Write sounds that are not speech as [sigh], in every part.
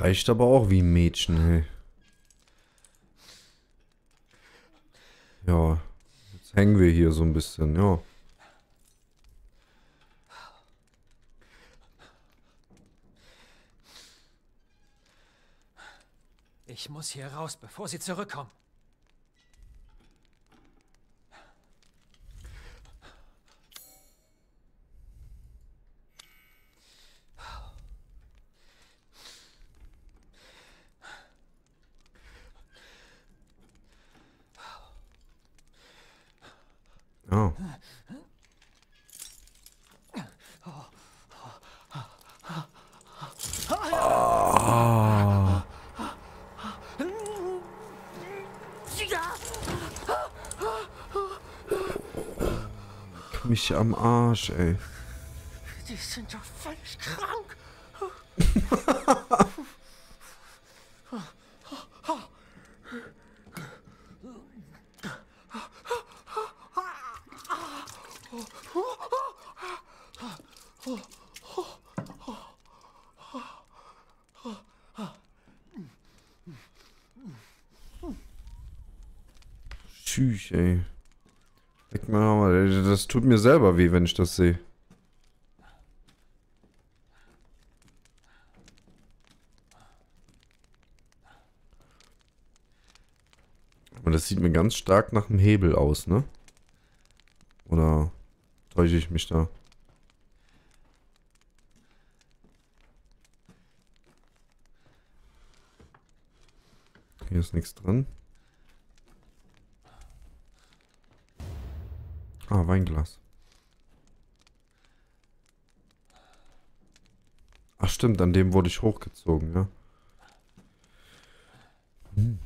Kreischt aber auch wie ein Mädchen, hey. Ja, jetzt hängen wir hier so ein bisschen, ja. Ich muss hier raus, bevor sie zurückkommen. Oh. Ah. Mich am Arsch, ey. Die sind doch völlig krank. Tschüss, ey. Leck mal, mal, das tut mir selber weh, wenn ich das sehe. Aber das sieht mir ganz stark nach einem Hebel aus, ne? Oder täusche ich mich da? Hier ist nichts dran. Ah, Weinglas. Ach stimmt, an dem wurde ich hochgezogen, ja. Hm.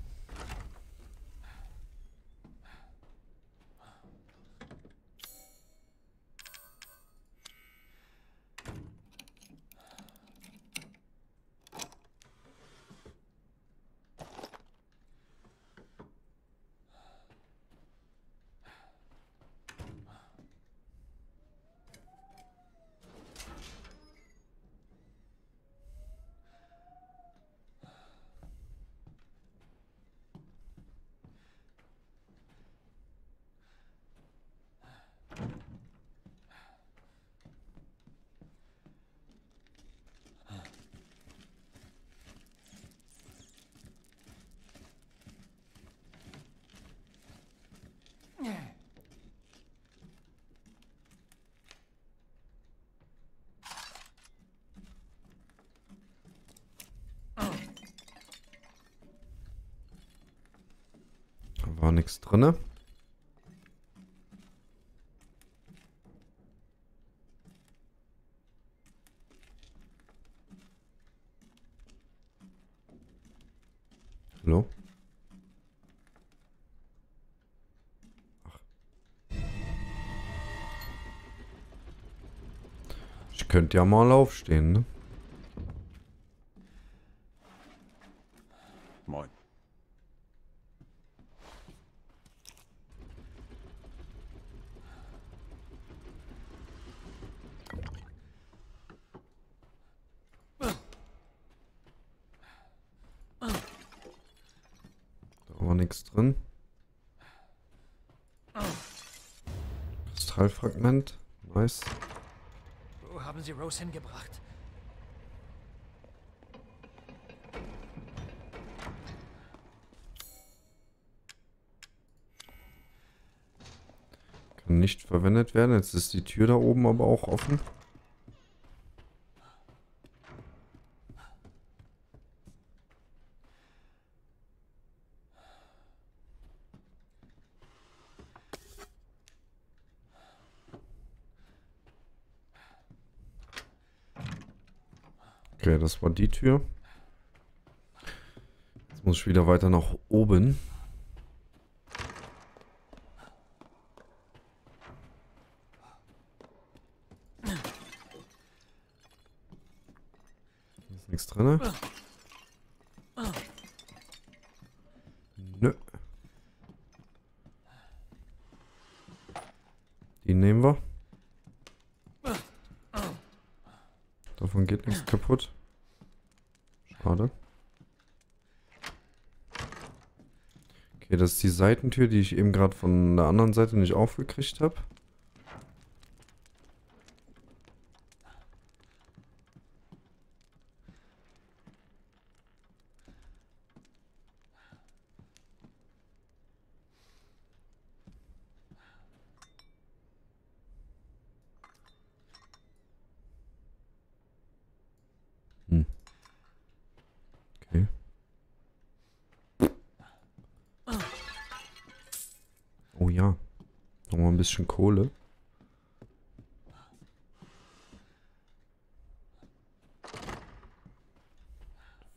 Da war nichts drinne. Hallo? Ach. Ich könnte ja mal aufstehen, ne? Moin. Da war nichts drin. Kristallfragment. Nice. Wo haben sie Rose hingebracht? Kann nicht verwendet werden. Jetzt ist die Tür da oben aber auch offen. Das war die Tür. Jetzt muss ich wieder weiter nach oben. Hier ist nichts drin. Nö. Die nehmen wir. Davon geht nichts kaputt. Schade. Okay, das ist die Seitentür, die ich eben gerade von der anderen Seite nicht aufgekriegt habe. Bisschen Kohle.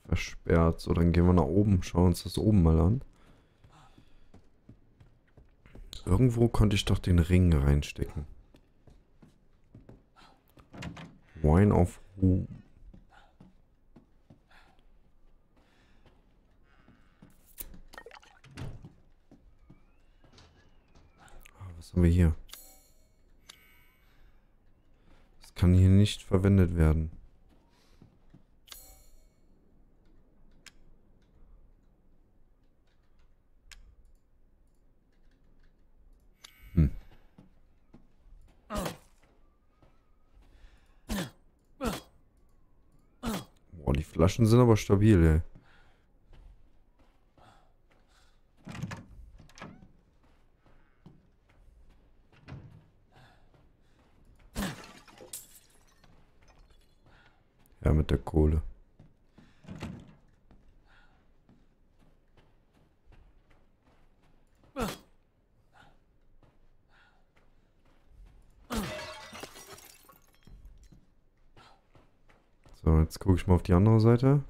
Versperrt. So, dann gehen wir nach oben. Schauen uns das oben mal an. Irgendwo konnte ich doch den Ring reinstecken. Wine of Ruhm. Haben wir hier? Das kann hier nicht verwendet werden. Hm. Die Flaschen sind aber stabil, ey. Ja, mit der Kohle. So, jetzt gucke ich mal auf die andere Seite.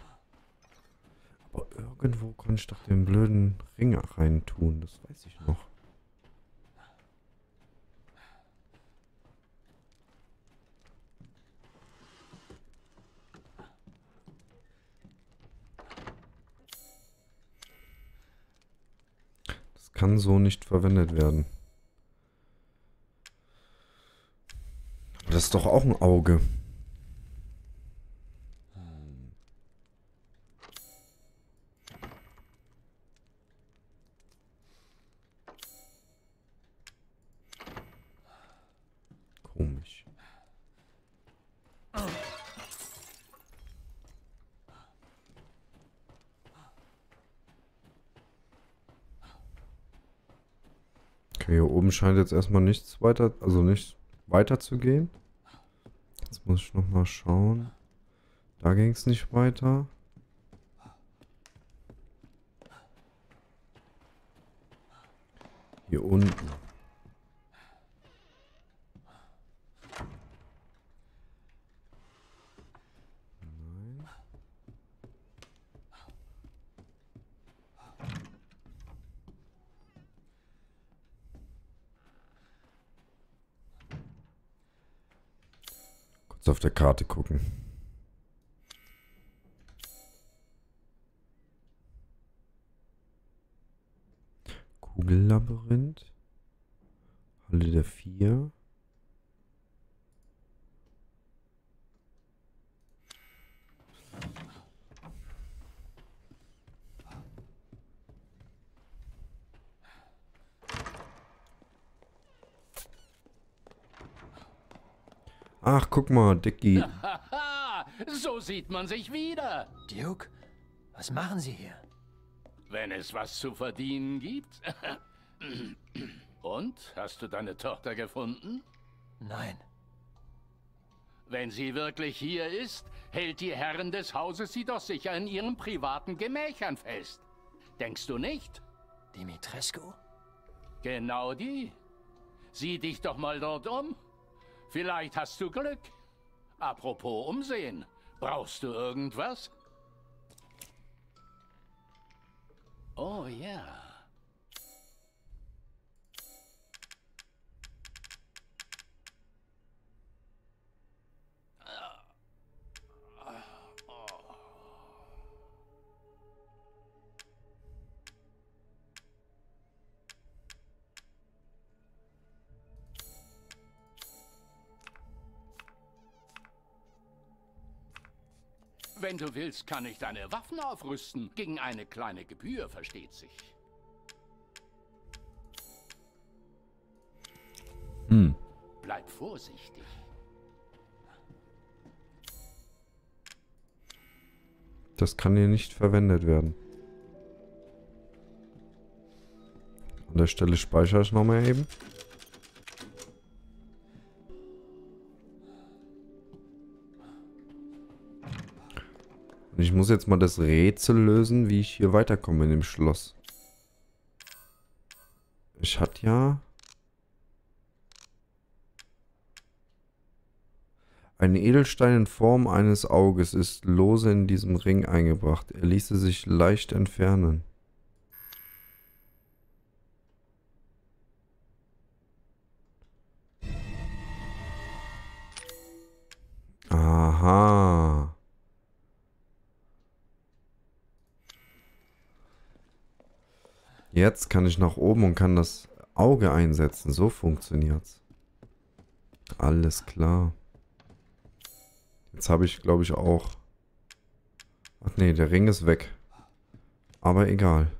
Aber irgendwo konnte ich doch den blöden Ring reintun. Das weiß ich noch. Kann so nicht verwendet werden. Das ist doch auch ein Auge. Okay, hier oben scheint jetzt erstmal nichts weiter, also nicht weiter zu gehen. Jetzt muss ich nochmal schauen. Da ging es nicht weiter. Hier unten. Nein. Kurz auf der Karte gucken. Kugellabyrinth. Halle der Vier. Ach, guck mal, Dicky. [laughs] So sieht man sich wieder. Duke, was machen Sie hier? Wenn es was zu verdienen gibt. Und, hast du deine Tochter gefunden? Nein. Wenn sie wirklich hier ist, hält die Herren des Hauses sie doch sicher in ihren privaten Gemächern fest. Denkst du nicht? Dimitrescu? Genau die. Sieh dich doch mal dort um. Vielleicht hast du Glück. Apropos Umsehen. Brauchst du irgendwas? Oh ja. Wenn du willst, kann ich deine Waffen aufrüsten. Gegen eine kleine Gebühr, versteht sich. Hm. Bleib vorsichtig. Das kann hier nicht verwendet werden. An der Stelle speichere ich nochmal eben. Muss jetzt mal das Rätsel lösen, wie ich hier weiterkomme in dem Schloss. Ich hatte ja... Ein Edelstein in Form eines Auges ist lose in diesem Ring eingebracht. Er ließe sich leicht entfernen. Jetzt kann ich nach oben und kann das Auge einsetzen. So funktioniert's. Alles klar. Jetzt habe ich, glaube ich, auch... Ach nee, der Ring ist weg. Aber egal.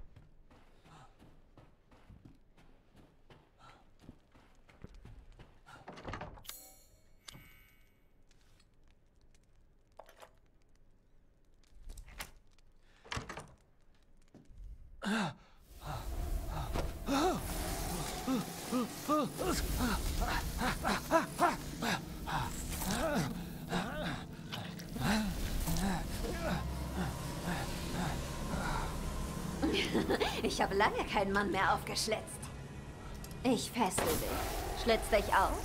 [laughs] Ich habe lange keinen Mann mehr aufgeschlitzt. Ich fessel dich. Schlitz dich auf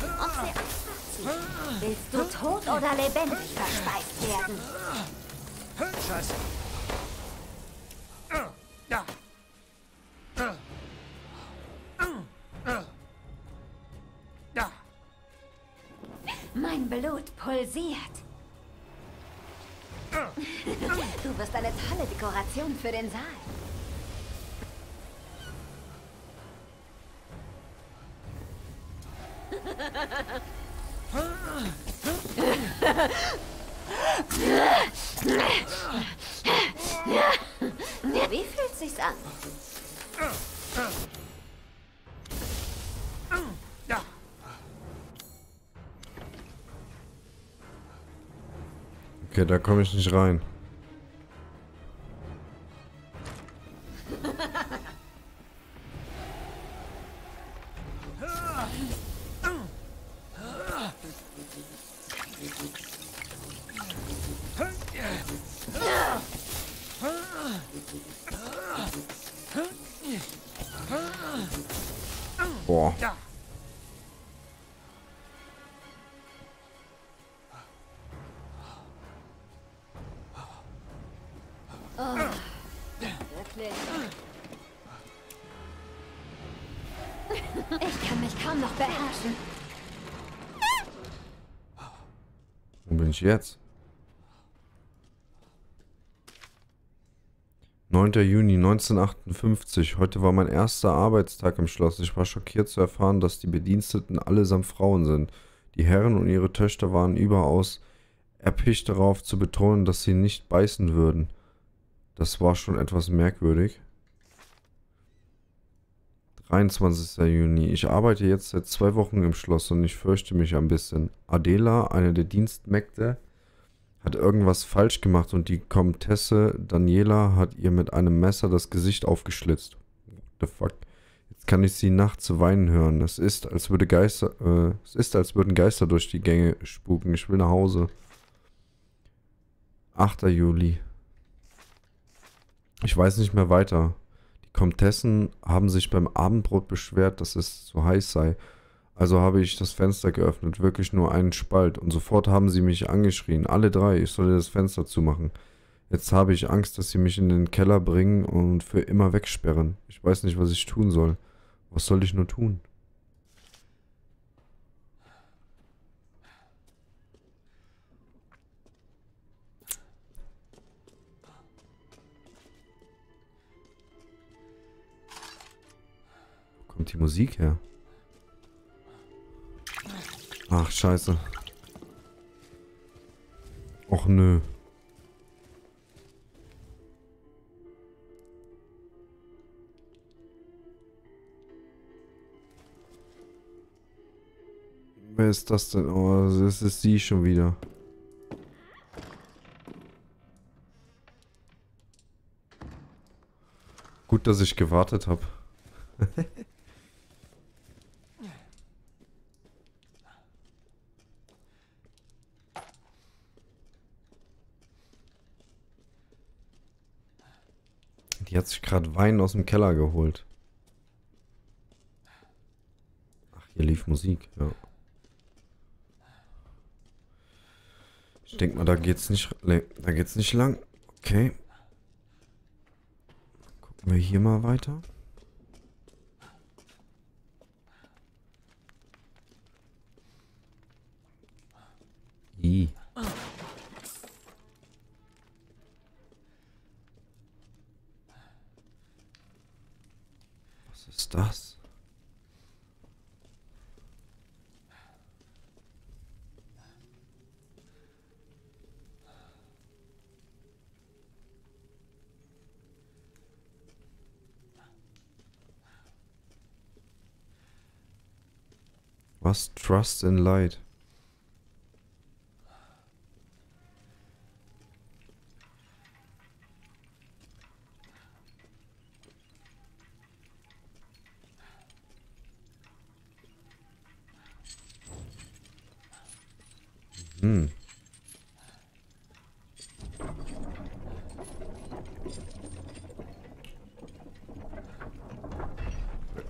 und sie. Willst du tot oder lebendig verspeist werden? Scheiße. Ja. Ja. Mein Blut pulsiert. [laughs] Du wirst eine tolle Dekoration für den Saal. Okay, da komme ich nicht rein. Jetzt? 9. Juni 1958. Heute war mein erster Arbeitstag im Schloss. Ich war schockiert zu erfahren, dass die Bediensteten allesamt Frauen sind. Die Herren und ihre Töchter waren überaus erpicht darauf zu betonen, dass sie nicht beißen würden. Das war schon etwas merkwürdig. 23. Juni. Ich arbeite jetzt seit zwei Wochen im Schloss und ich fürchte mich ein bisschen. Adela, eine der Dienstmägde, hat irgendwas falsch gemacht und die Komtesse Daniela hat ihr mit einem Messer das Gesicht aufgeschlitzt. What the fuck? Jetzt kann ich sie nachts weinen hören. Es ist, als würde Geister, äh, es ist, als würden Geister durch die Gänge spuken. Ich will nach Hause. 8. Juli. Ich weiß nicht mehr weiter. Komtessen haben sich beim Abendbrot beschwert, dass es zu heiß sei. Also habe ich das Fenster geöffnet, wirklich nur einen Spalt, und sofort haben sie mich angeschrien, alle drei, ich solle das Fenster zumachen. Jetzt habe ich Angst, dass sie mich in den Keller bringen und für immer wegsperren. Ich weiß nicht, was ich tun soll. Was soll ich nur tun? Kommt die Musik her? Ach, scheiße. Och nö. Wer ist das denn? Oh, das ist sie schon wieder. Gut, dass ich gewartet habe. [laughs] Die hat sich gerade Wein aus dem Keller geholt. Ach, hier lief Musik, ja. Ich denke mal, da geht's nicht, nee, da geht's nicht lang. Okay. Gucken wir hier mal weiter. I. Was ist das? Was? Trust in Light. Hm.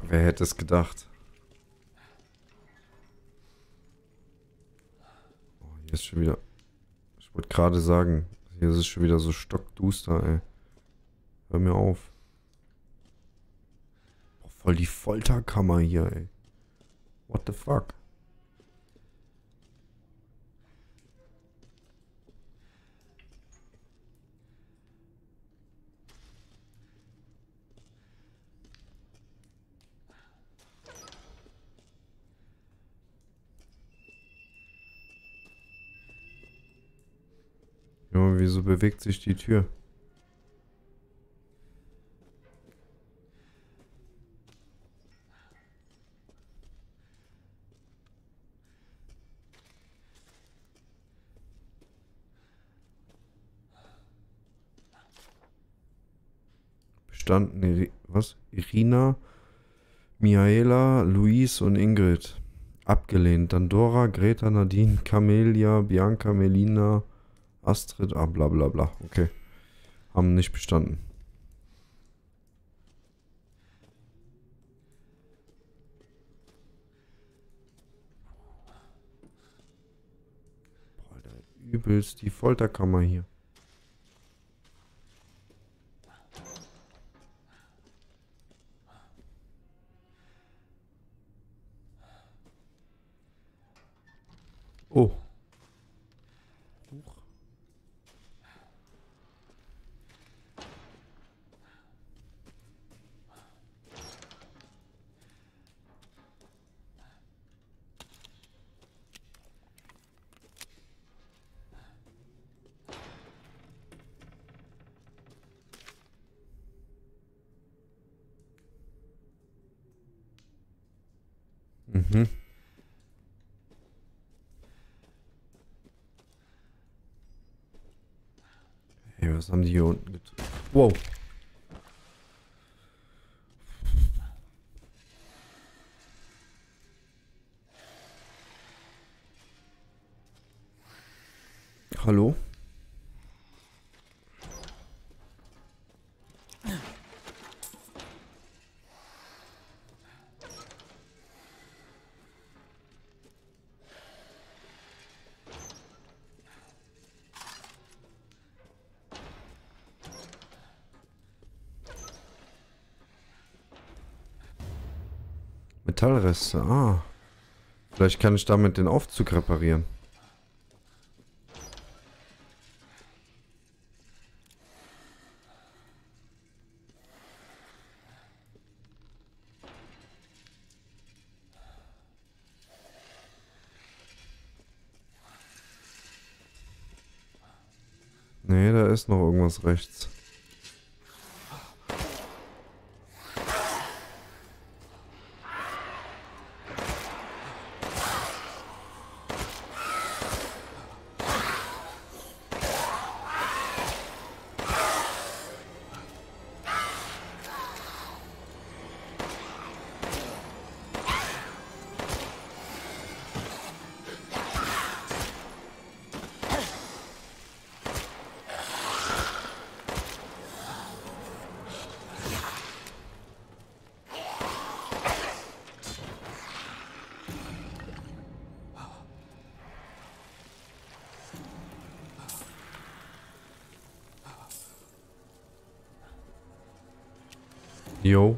Wer hätte es gedacht? Oh, hier ist schon wieder... Ich wollte gerade sagen, hier ist es schon wieder so stockduster, ey. Hör mir auf. Oh, voll die Folterkammer hier, ey. What the fuck? Wieso bewegt sich die Tür? Bestanden, was? Irina, Miaela, Luis und Ingrid. Abgelehnt. Dann Dora, Greta, Nadine, Camelia, Bianca, Melina, Astrid, ah, bla bla bla. Okay. Haben nicht bestanden. Boah, Alter, übelst die Folterkammer hier. Oh. Mhm. Hey, was haben die hier unten getan? Wow. Metallreste, ah. Vielleicht kann ich damit den Aufzug reparieren. Nee, da ist noch irgendwas rechts. Jo.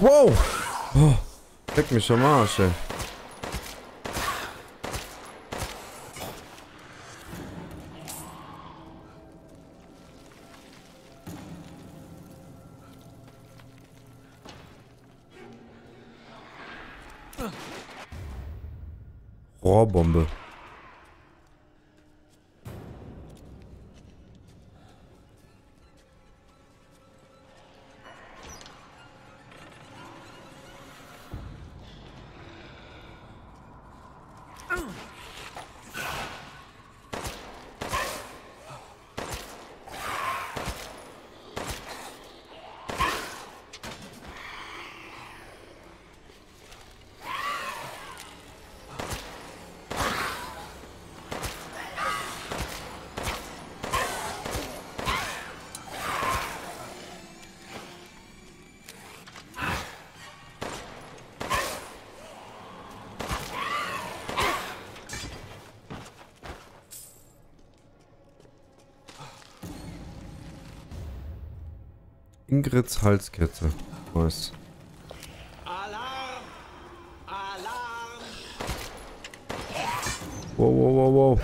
Wow! Oh, leck mich am Arsch, ey. Powerbombe. Ingrids Halskette. Nice. Alarm! Alarm! Wow, wow, wow, wow.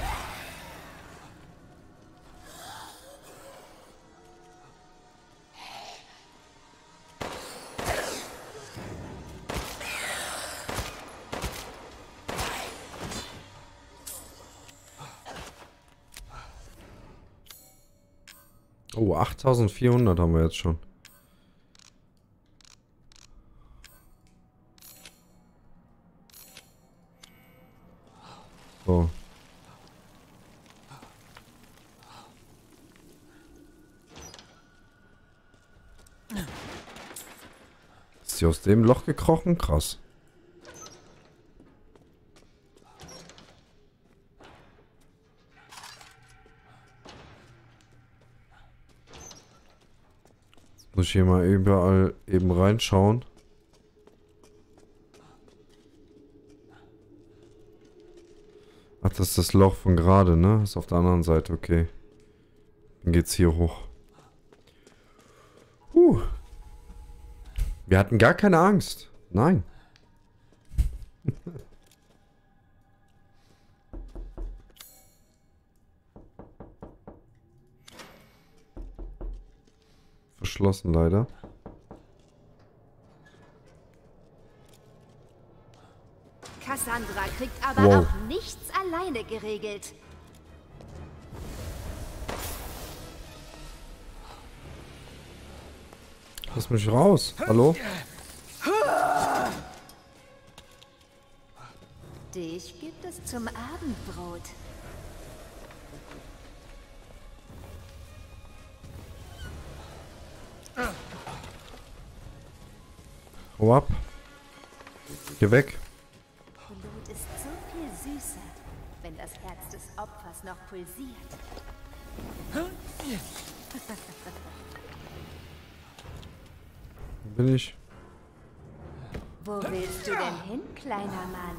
Oh, 8400 haben wir jetzt schon. Sie aus dem Loch gekrochen? Krass. Jetzt muss ich hier mal überall eben reinschauen. Ach, das ist das Loch von gerade, ne? Ist auf der anderen Seite, okay. Dann geht's hier hoch. Wir hatten gar keine Angst. Nein. [laughs] Verschlossen leider. Cassandra kriegt aber Wow. auch nichts alleine geregelt. Lass mich raus. Hallo? Dich gibt es zum Abendbrot. Hau ab. Geh weg. Blut ist so viel süßer, wenn das Herz des Opfers noch pulsiert. [laughs] Wo bin ich? Wo willst du denn hin, kleiner Mann?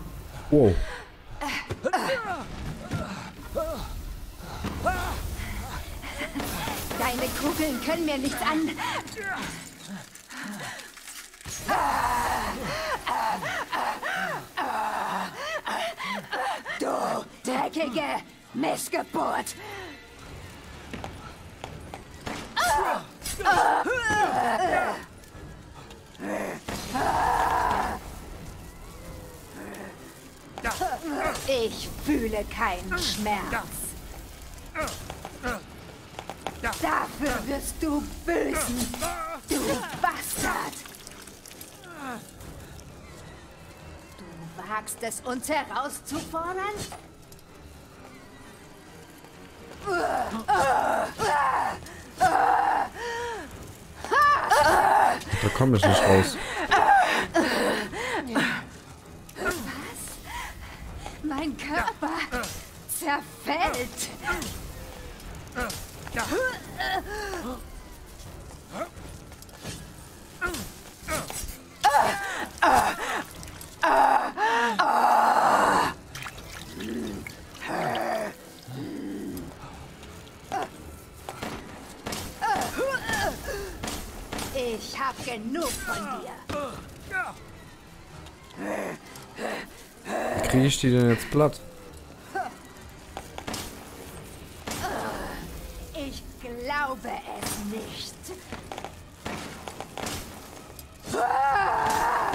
Wow. Deine Kugeln können mir nichts an. Du dreckige Missgeburt! Ich fühle keinen Schmerz. Dafür wirst du büßen, du Bastard! Du wagst es, uns herauszufordern? Da komme ich nicht raus. Mein Körper zerfällt. Ich hab genug von dir. Wie kriege ich die denn jetzt platt? Ich glaube es nicht.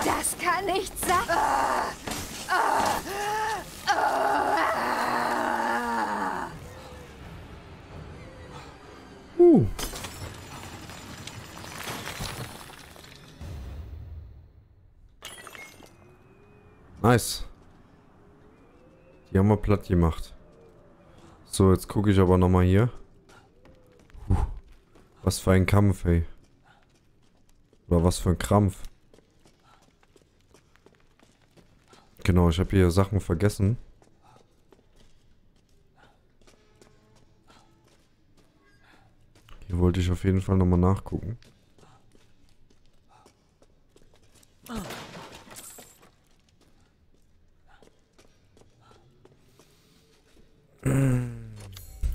Das kann nicht sein. Uh. Nice. Die haben wir platt gemacht. So, jetzt gucke ich aber nochmal hier. Puh. Was für ein Kampf, ey. Oder was für ein Krampf. Genau, ich habe hier Sachen vergessen. Hier wollte ich auf jeden Fall nochmal nachgucken.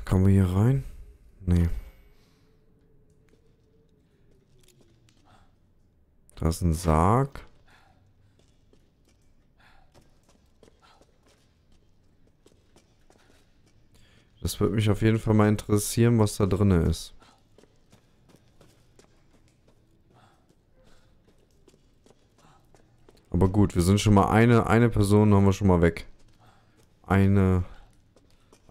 Kommen wir hier rein? Nee. Da ist ein Sarg. Das würde mich auf jeden Fall mal interessieren, was da drin ist. Aber gut, wir sind schon mal eine, eine Person haben wir schon mal weg. Eine,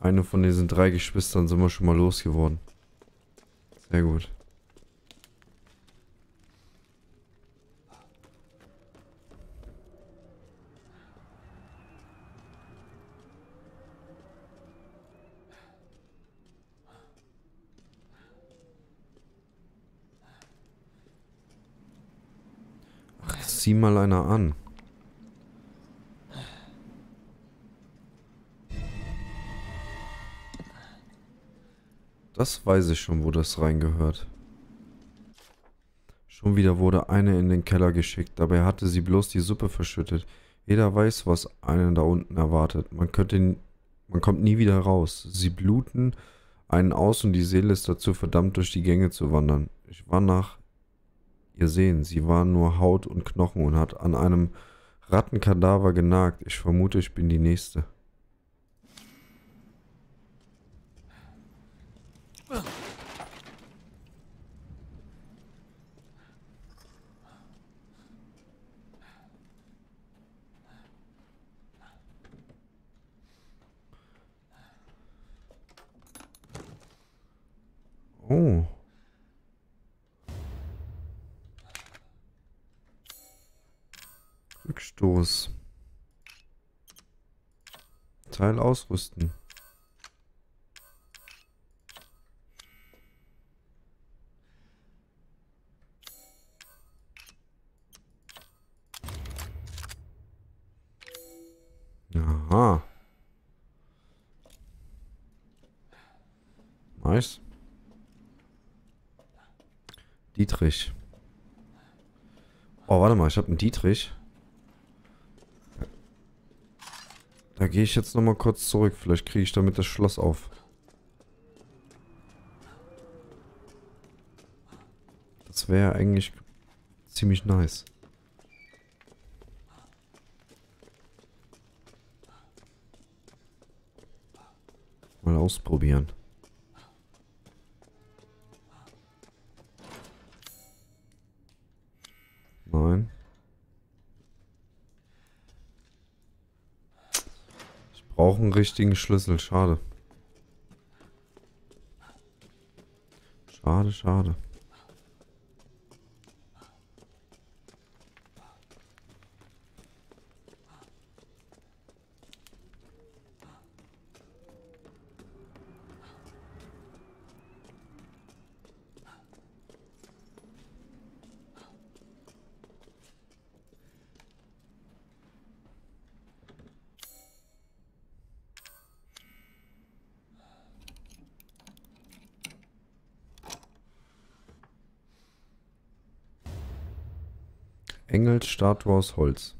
eine von diesen drei Geschwistern sind wir schon mal losgeworden. Sehr gut. Ach, zieh mal einer an. Das weiß ich schon, wo das reingehört. Schon wieder wurde eine in den Keller geschickt, dabei hatte sie bloß die Suppe verschüttet. Jeder weiß, was einen da unten erwartet. Man könnte, man kommt nie wieder raus. Sie bluten einen aus und die Seele ist dazu verdammt, durch die Gänge zu wandern. Ich war nach ihr sehen. Sie war nur Haut und Knochen und hat an einem Rattenkadaver genagt. Ich vermute, ich bin die Nächste. Ausrüsten. Aha. Nice. Dietrich. Oh, warte mal, ich habe einen Dietrich. Da gehe ich jetzt nochmal kurz zurück. Vielleicht kriege ich damit das Schloss auf. Das wäre eigentlich ziemlich nice. Mal ausprobieren. Brauche einen richtigen Schlüssel. Schade. Schade, schade. Engelsstatue aus Holz.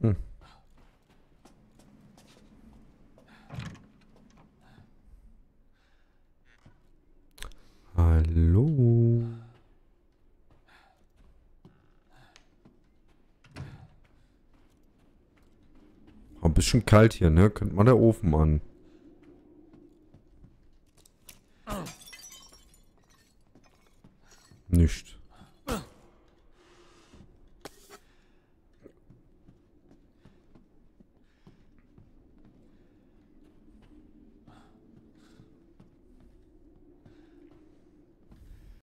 Hm. Hallo. Ein bisschen kalt hier, ne? Könnte man der Ofen an.